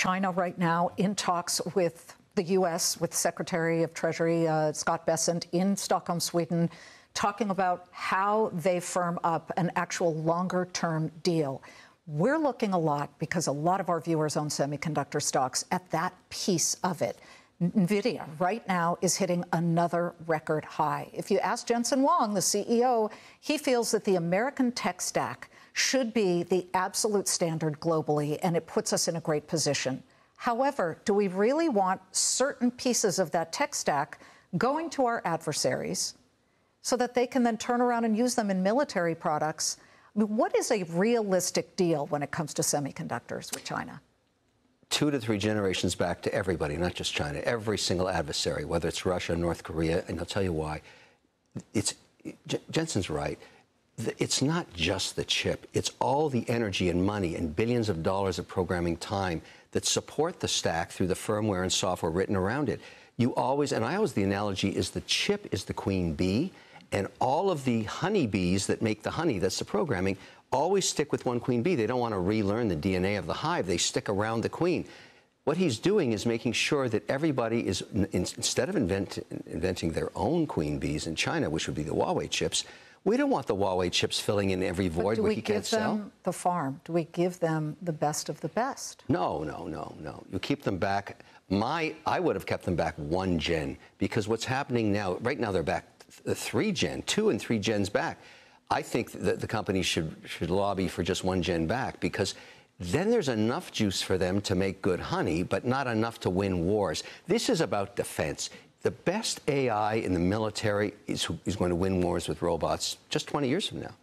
China right now in talks with the U.S., with Secretary of Treasury uh, Scott Bessent in Stockholm, Sweden, talking about how they firm up an actual longer term deal. We're looking a lot because a lot of our viewers own semiconductor stocks at that piece of it. NVIDIA right now is hitting another record high. If you ask Jensen Huang, the CEO, he feels that the American tech stack should be the absolute standard globally, and it puts us in a great position. However, do we really want certain pieces of that tech stack going to our adversaries so that they can then turn around and use them in military products? I mean, what is a realistic deal when it comes to semiconductors with China? two to three generations back to everybody, not just China, every single adversary, whether it's Russia, North Korea, and I'll tell you why. It's Jensen's right. It's not just the chip. It's all the energy and money and billions of dollars of programming time that support the stack through the firmware and software written around it. You always, and I always, the analogy is the chip is the queen bee, and all of the honeybees that make the honey, that's the programming, always stick with one queen bee. They don't want to relearn the DNA of the hive. They stick around the queen. What he's doing is making sure that everybody is, instead of invent, inventing their own queen bees in China, which would be the Huawei chips, we don't want the Huawei chips filling in every void where he can't sell. Do we give them the farm? Do we give them the best of the best? No, no, no, no. You keep them back. My, I would have kept them back one gen because what's happening now, right now they're back three gen, two and three gens back. I think that the company should should lobby for just one gen back because then there's enough juice for them to make good honey, but not enough to win wars. This is about defense. The best AI in the military is, is going to win wars with robots just 20 years from now.